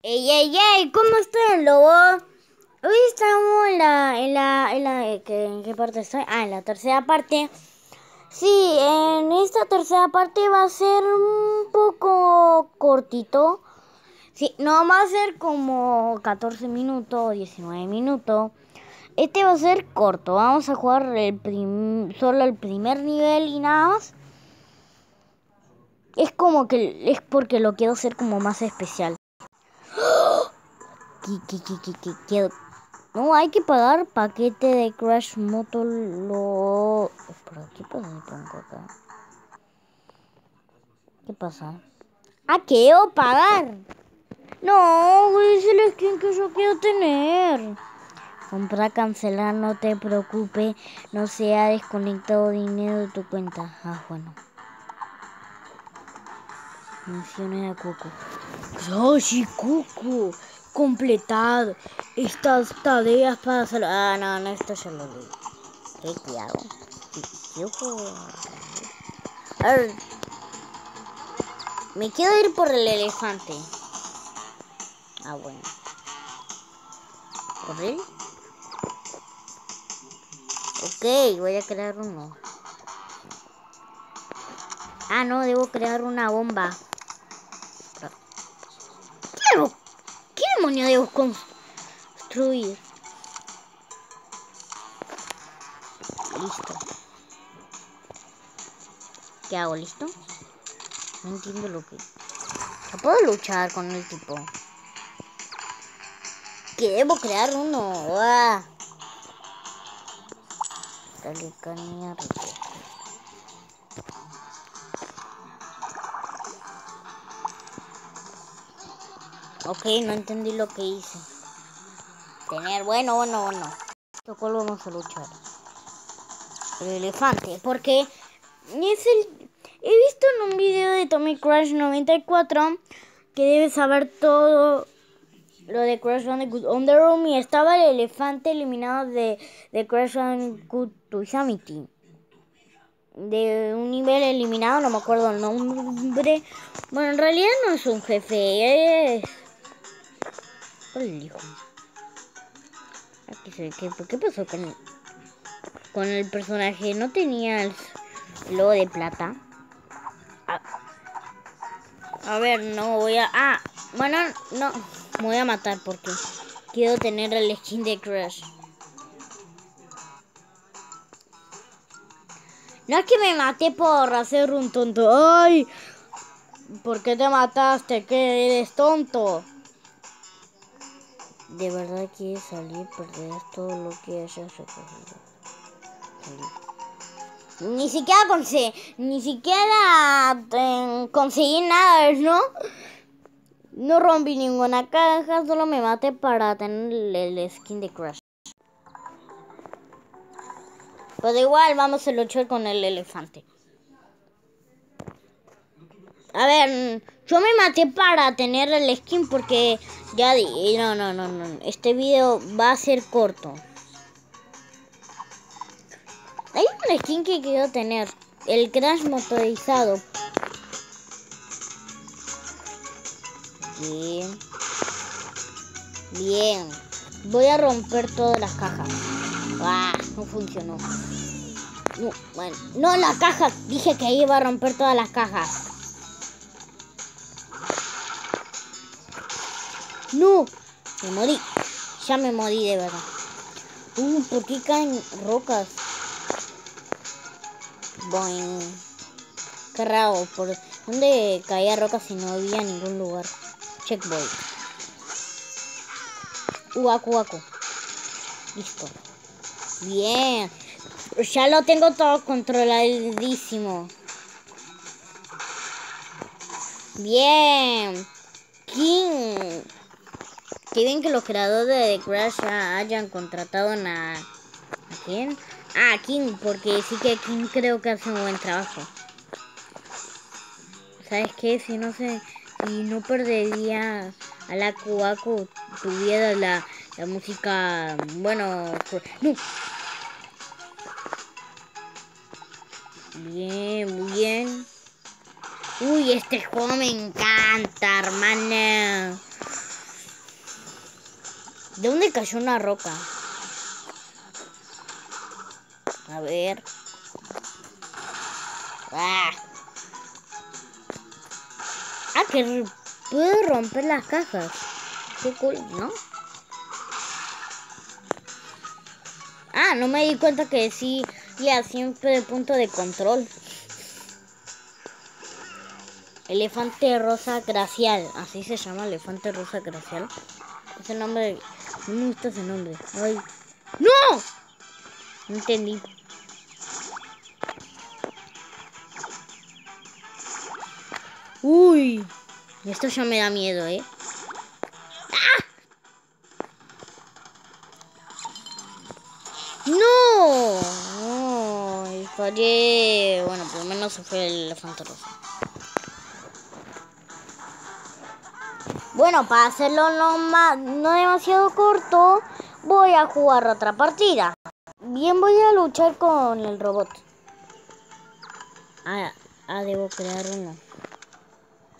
Ey, ey, ey, ¿cómo están, lobo? Hoy estamos en la, en la, en la, ¿en qué parte estoy? Ah, en la tercera parte. Sí, en esta tercera parte va a ser un poco cortito. Sí, no va a ser como 14 minutos, 19 minutos. Este va a ser corto. Vamos a jugar solo el primer nivel y nada más. Es como que es porque lo quiero hacer como más especial. No, hay que pagar paquete de Crash Motor. Lo... ¿Qué pasa acá? ¿Qué pasa? ¿A qué o pagar? No, es el skin que yo quiero tener. Comprar, cancelar, no te preocupes. No se ha desconectado dinero de tu cuenta. Ah, bueno. Mencioné a Coco. ¡Ay, Coco! Completado estas tareas para hacer. Ah, no, no, esto ya lo leí. ¿Qué, hago? A ver. Me quiero ir por el elefante. Ah, bueno. ¿Por él? Ok, voy a crear uno. Ah, no, debo crear una bomba. Debo construir? Listo. ¿Qué hago? ¿Listo? No entiendo lo que... Puedo luchar con el tipo. Que debo crear uno. ¡Ah! Ok, no entendí lo que hice. Tener, bueno, bueno, bueno. Tocó vamos a luchar. El elefante, porque es el... He visto en un video de Tommy Crash 94 que debe saber todo lo de Crash Bandicoot on the Room y estaba el elefante eliminado de, de Crash Bandicoot Yosemite. De un nivel eliminado, no me acuerdo el nombre. Bueno, en realidad no es un jefe, es... ¿Qué, qué, ¿Qué pasó con el, con el personaje? ¿No tenía el logo de plata? A, a ver, no voy a... Ah, bueno, no... Me voy a matar porque quiero tener el skin de Crash. No es que me maté por hacer un tonto. ¡Ay! ¿Por qué te mataste? Que eres tonto. De verdad quieres salir, perder todo lo que hayas recogido. Ni siquiera conseguí, ni siquiera eh, conseguí nada, ¿no? No rompí ninguna caja, solo me maté para tener el skin de Crash. Pero igual vamos a luchar con el elefante. A ver, yo me maté para tener el skin porque ya di... No, no, no, no. Este video va a ser corto. Hay un skin que quiero tener. El Crash motorizado. Bien. Bien. Voy a romper todas las cajas. Ah, no funcionó. No, bueno, no la caja. Dije que iba a romper todas las cajas. No, me morí. Ya me morí de verdad. Uh, ¿por qué caen rocas? Boing. Qué raro. ¿Por dónde caía rocas si no había ningún lugar? Checkpoint. Uaku, uaku. Listo. Bien. Ya lo tengo todo controladísimo. Bien. King. Qué bien que los creadores de Crash hayan contratado a... ¿A quién? Ah, King, porque sí que King creo que hace un buen trabajo. ¿Sabes qué? Si no sé y no perdería a la Kuaku tuviera la, la música bueno no. bien muy bien uy este juego me encanta hermano ¿De dónde cayó una roca? A ver. Ah, ah que puedo romper las cajas. Qué cool, ¿no? Ah, no me di cuenta que sí, ya siempre el punto de control. Elefante rosa gracial, así se llama, elefante rosa gracial. Ese nombre, no me gusta ese nombre. Ay. ¡No! No entendí. Uy, esto ya me da miedo, ¿eh? ¡Ah! ¡No! Ay, fallé. Bueno, por lo menos se fue el elefante rosa. Bueno, para hacerlo no, más, no demasiado corto, voy a jugar otra partida. Bien, voy a luchar con el robot. Ah, ah debo crear uno.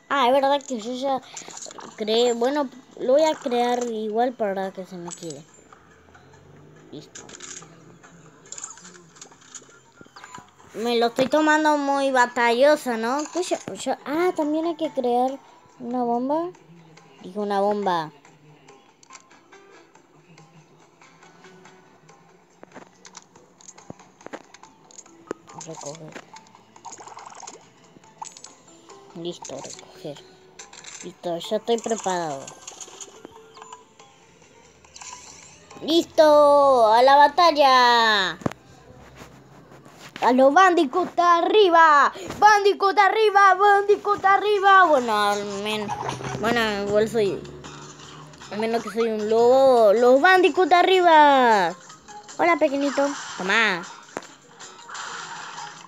Ah, es verdad que yo ya creé... Bueno, lo voy a crear igual para que se me quede. Listo. Me lo estoy tomando muy batallosa, ¿no? Pues ah, también hay que crear una bomba. Dijo una bomba. Recoger. Listo, recoger. Listo, ya estoy preparado. ¡Listo! ¡A la batalla! ¡A los Bandicoot arriba! ¡Bandicoot arriba! ¡Bandicoot arriba! Bueno, al menos... Bueno, igual soy... Al menos que soy un lobo. ¡Los Bandicoot arriba! Hola, pequeñito. Toma.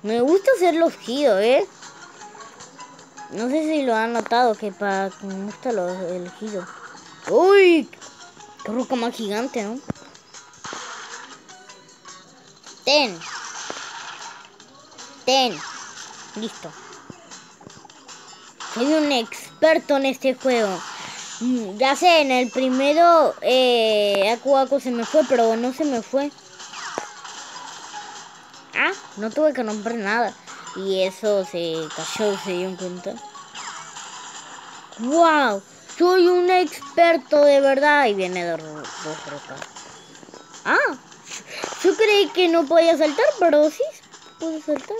Me gusta hacer los giros, ¿eh? No sé si lo han notado que para que me gusta lo elegido. ¡Uy! ¡Qué roca más gigante, ¿no? Ten. Listo. Soy un experto en este juego. Mm, ya sé, en el primero eh, se me fue, pero no se me fue. Ah, no tuve que romper nada. Y eso se cayó, se dio cuenta. ¡Wow! Soy un experto de verdad. Y viene dos rocas. Ah, yo creí que no podía saltar, pero sí puedo saltar.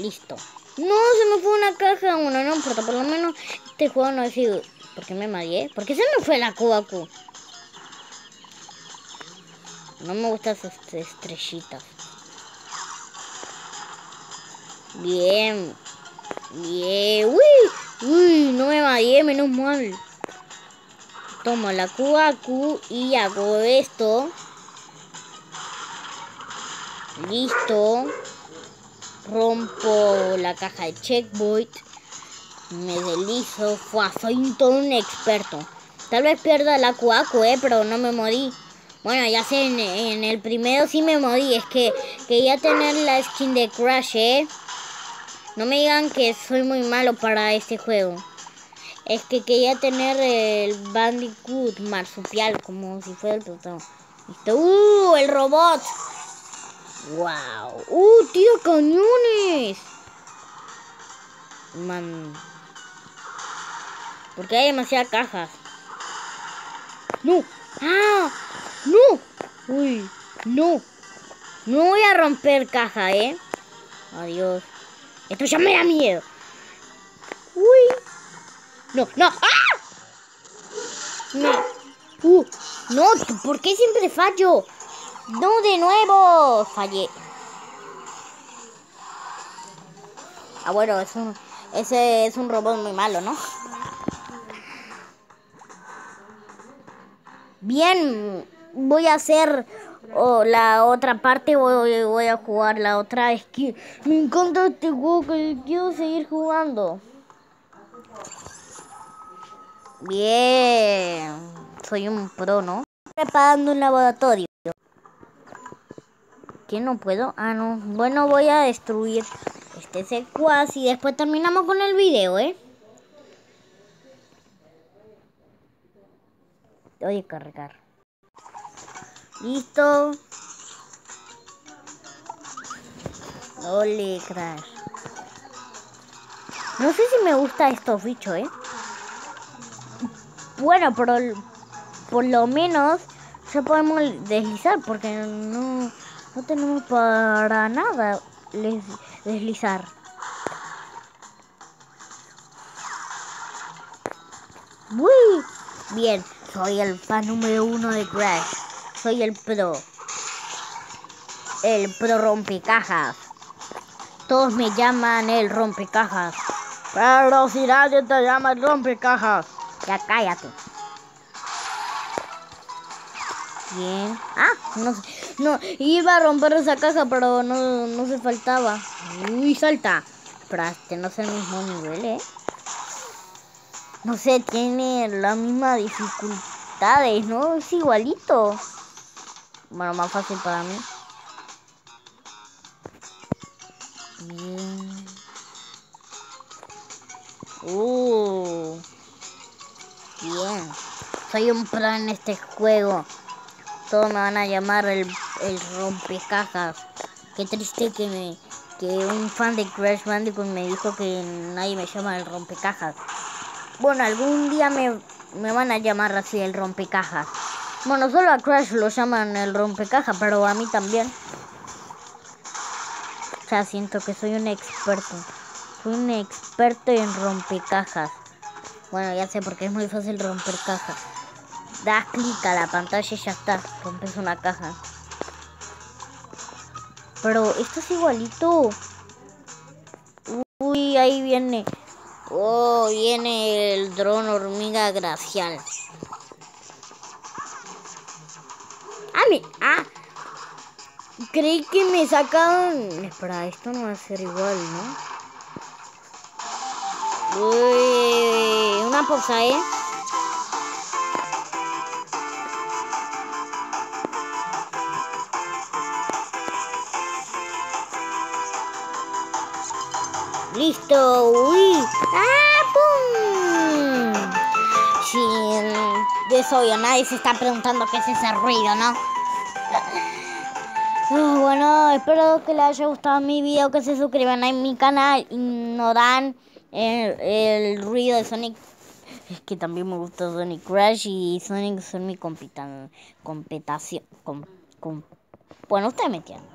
Listo. No, se me fue una caja. Bueno, no importa, por lo menos este juego no ha sido... ¿Por qué me mareé? ¿Por qué se me fue la Kubaku? No me gustan esas estrellitas. Bien. Bien. Uy. Uy, no me mareé, menos mal. Tomo la Kuaku y hago esto. Listo. Rompo la caja de checkpoint. Me deslizo. Fua, soy todo un experto. Tal vez pierda la Kuaku, eh, pero no me morí. Bueno, ya sé, en, en, el primero sí me morí. Es que quería tener la skin de Crash, eh. No me digan que soy muy malo para este juego. Es que quería tener el Bandicoot marsupial como si fuera el protagonista. ¡Uh! ¡El robot! ¡Wow! ¡Uh! ¡Tío cañones! Man. Porque hay demasiadas cajas. ¡No! ¡Ah! ¡No! ¡Uy! ¡No! No voy a romper caja, ¿eh? Adiós. Esto ya me da miedo. Uy. No, no. ¡Ah! No. Uh, no, ¿por qué siempre fallo? No, de nuevo. Fallé. Ah, bueno, es un, ese es un robot muy malo, ¿no? Bien, voy a hacer la otra parte voy, voy a jugar la otra es que me encanta este juego que quiero seguir jugando bien soy un pro no preparando un laboratorio ¿Qué no puedo? Ah, no. Bueno, voy a destruir este secuaz y después terminamos con el video, ¿eh? voy a cargar. Listo. Ole, crash. No sé si me gusta estos bichos, ¿eh? Bueno, pero por lo menos ya podemos deslizar porque no, no tenemos para nada deslizar. Muy bien, soy el fan número uno de Crash. Soy el pro. El pro rompecajas. Todos me llaman el rompecajas. Pero si nadie te llama el rompecajas. Ya cállate. Bien. Ah, no No, iba a romper esa caja, pero no, no se faltaba. Uy, salta. Pero este no es el mismo nivel, ¿eh? No sé, tiene la misma dificultades, ¿no? Es igualito. Bueno, más fácil para mí. Bien. Uh. Bien. Soy un pro en este juego. Todos me van a llamar el, el rompecajas. Qué triste que me que un fan de Crash Bandicoot me dijo que nadie me llama el rompecajas. Bueno, algún día me, me van a llamar así el rompecajas. Bueno, solo a Crash lo llaman el rompecajas, pero a mí también. Sea, siento que soy un experto. Soy un experto en rompecajas. Bueno, ya sé porque es muy fácil romper cajas. Das clic a la pantalla y ya está. Rompes una caja. Pero esto es igualito. Uy, ahí viene. Oh, viene el dron hormiga gracial. Ah, me, ah. Creí que me sacaron. Espera, esto no va a ser igual, ¿no? Uy, una pausa, ¿eh? Uy. ¡Ah, pum! Sí, de eso ya nadie se está preguntando qué es ese ruido, ¿no? Ah, bueno, espero que les haya gustado mi video, que se suscriban a mi canal y no dan el, ruido de Sonic. Es que también me gusta Sonic Crash y Sonic son mi competación. bueno, ustedes me entienden.